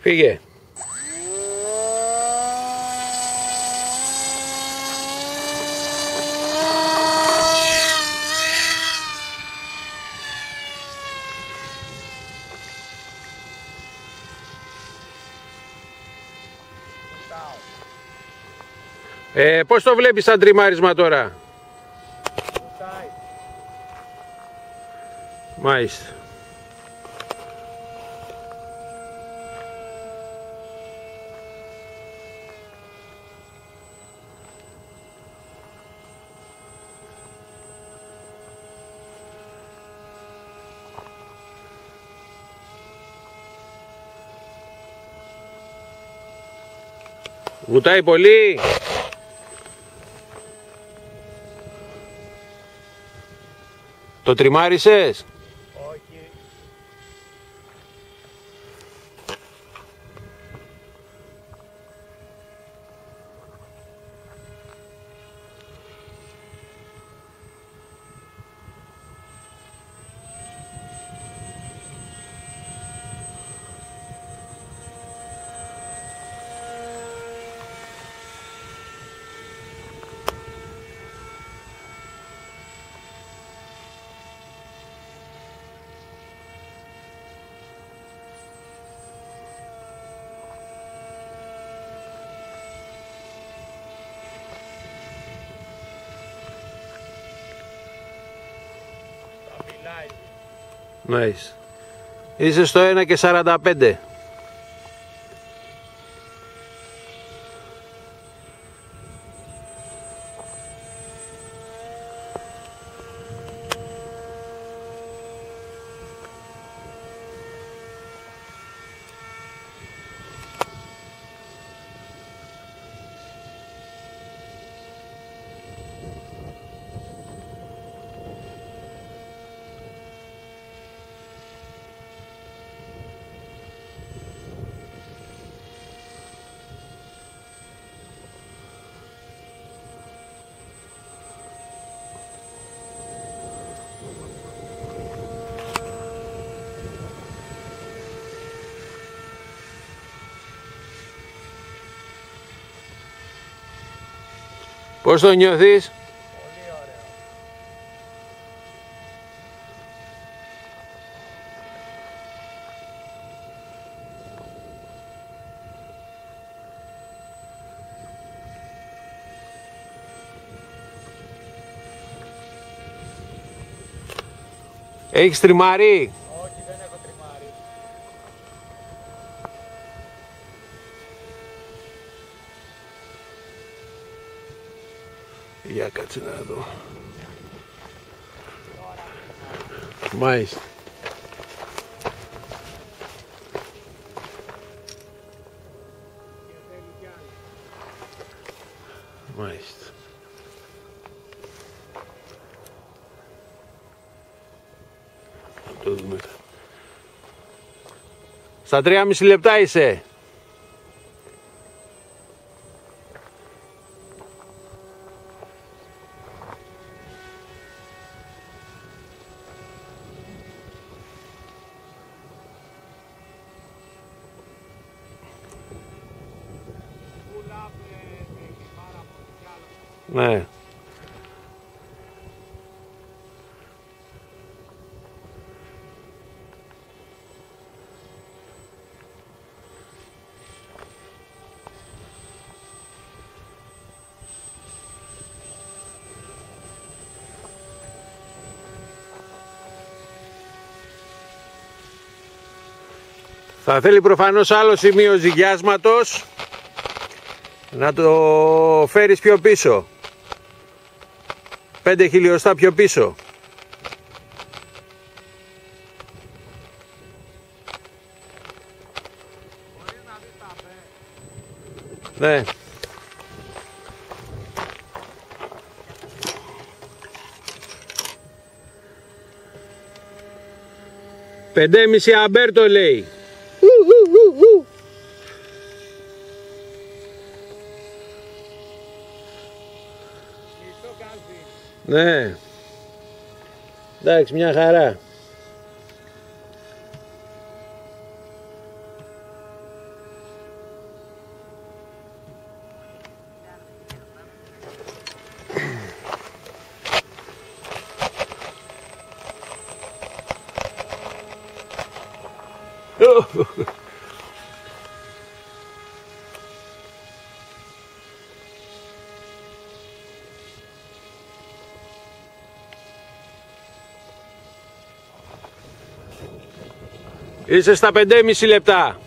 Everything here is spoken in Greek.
Φύγε. Ε, πώς το βλέπεις σαν τριμάρισμα τώρα; Μάλιστα. Βουτάει πολύ. Το τριμάρισες; Nice. Είσαι στο 1 και 45. Πώς το νιώθεις; Πολύ ωραίο. Έχεις τριμάρει; Για κάτσε να δω. Μάλιστα. Και θέλει κι άλλο. Μάλιστα. Να το δούμε. Στα τρία μισή λεπτά είσαι. Ναι. Θα θέλει προφανώς άλλο σημείο ζυγιάσματος να το φέρεις πιο πίσω. 5 χιλιοστά πιο πίσω. Μπορεί να δεις τα πέ. Ναι. Πεντέμιση αμπέρ το λέει. Ναι. Εντάξει, μια χαρά. Oh. Είσαι στα 5,5 λεπτά.